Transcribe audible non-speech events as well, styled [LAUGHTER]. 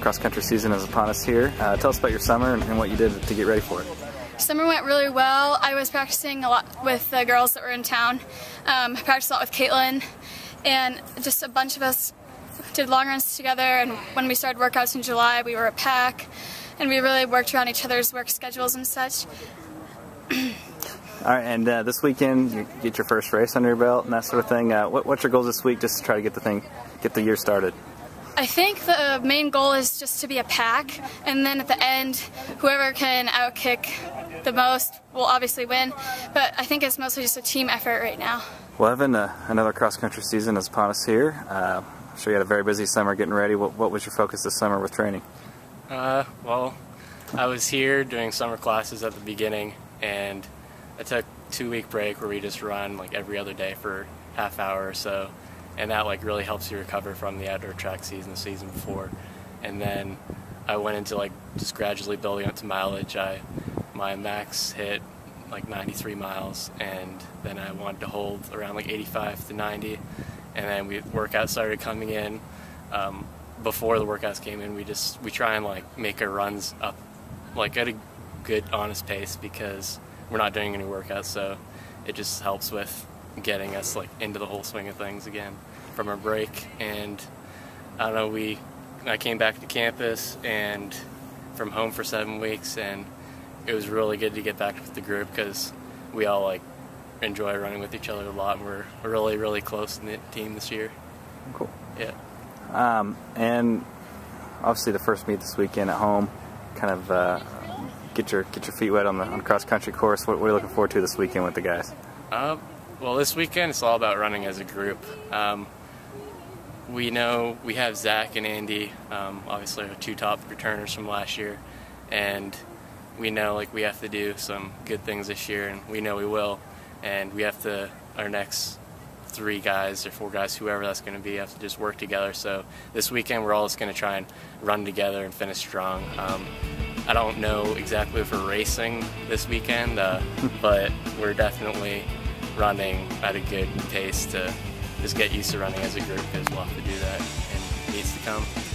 cross country season is upon us here. Uh, tell us about your summer and, and, what you did to get ready for it. Summer went really well. I was practicing a lot with the girls that were in town. Um, I practiced a lot with Caitlin, and just a bunch of us did long runs together. And when we started workouts in July, we were a pack, and we really worked around each other's work schedules and such. All right, and uh, this weekend you get your first race under your belt and that sort of thing. Uh, what, what's your goals this week, just to try to get the thing, get the year started? I think the main goal is just to be a pack, and then at the end, whoever can outkick the most will obviously win. But I think it's mostly just a team effort right now. Well, Evan, uh, another cross country season is upon us here. Uh, I'm sure you had a very busy summer getting ready. What, what was your focus this summer with training? Uh, well, I was here doing summer classes at the beginning, and I took two week break where we just run like every other day for half hour or so, and that like really helps you recover from the outdoor track season the season before. And then I went into like just gradually building up to mileage. I my max hit like 93 miles, and then I wanted to hold around like 85 to 90, and then we workouts started coming in. Um, before the workouts came in, we just we try and like make our runs up like at a good honest pace because we're not doing any workouts, so it just helps with getting us like into the whole swing of things again from our break. And I don't know, we I came back to campus and from home for seven weeks, and it was really good to get back with the group because we all like enjoy running with each other a lot. And we're really really close knit team this year. Cool. Yeah. Um, and obviously the first meet this weekend at home, kind of. Uh, get your get your feet wet on the on cross country course. What, what, are you looking forward to this weekend with the guys? Uh, well, this weekend it's all about running as a group. Um, we know we have Zach and Andy, um, obviously our two top returners from last year, and we know like we have to do some good things this year, and we know we will, and we have to our next three guys or four guys, whoever that's going to be, have to just work together. So this weekend we're all just going to try and run together and finish strong. Um, I don't know exactly if we're racing this weekend, uh, [LAUGHS] but we're definitely running at a good pace to just get used to running as a group because we'll have to do that in meets to come.